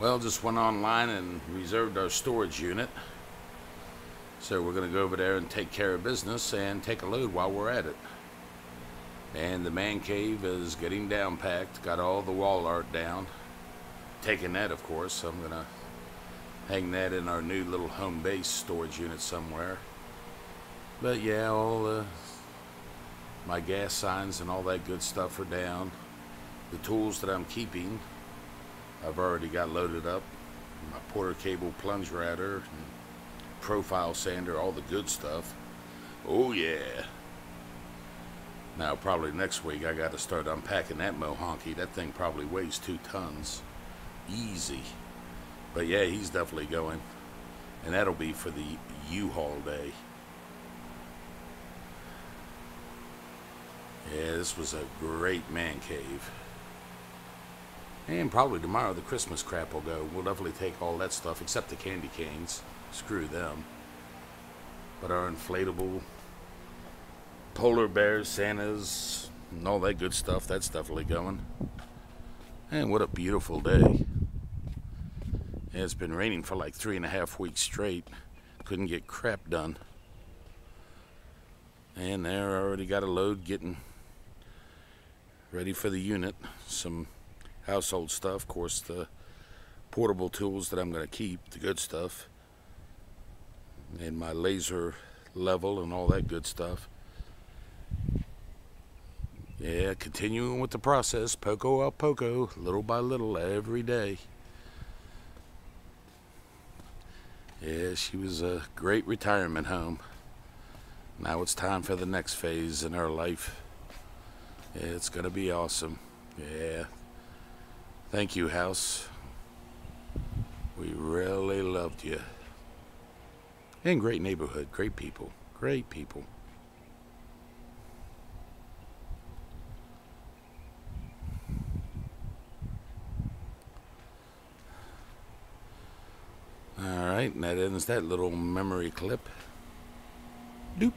Well, just went online and reserved our storage unit. So we're going to go over there and take care of business and take a load while we're at it. And the man cave is getting down packed. Got all the wall art down. Taking that, of course. I'm going to hang that in our new little home base storage unit somewhere. But yeah, all uh, my gas signs and all that good stuff are down. The tools that I'm keeping, I've already got loaded up. My Porter cable plunge router, profile sander, all the good stuff. Oh yeah. Now probably next week I got to start unpacking that mohonky. That thing probably weighs two tons. Easy. But yeah, he's definitely going. And that'll be for the U-Haul day. Yeah, this was a great man cave. And probably tomorrow the Christmas crap will go. We'll definitely take all that stuff except the candy canes. Screw them. But our inflatable polar bears, Santas, and all that good stuff, that's definitely going. And what a beautiful day. It's been raining for like three and a half weeks straight. Couldn't get crap done. And there, I already got a load getting ready for the unit. Some household stuff, of course, the portable tools that I'm going to keep, the good stuff, and my laser level and all that good stuff. Yeah, continuing with the process, poco al poco, little by little, every day. Yeah, she was a great retirement home. Now it's time for the next phase in her life. Yeah, it's gonna be awesome. Yeah. Thank you, house. We really loved you. And great neighborhood, great people, great people. All right, and that ends that little memory clip. Doop.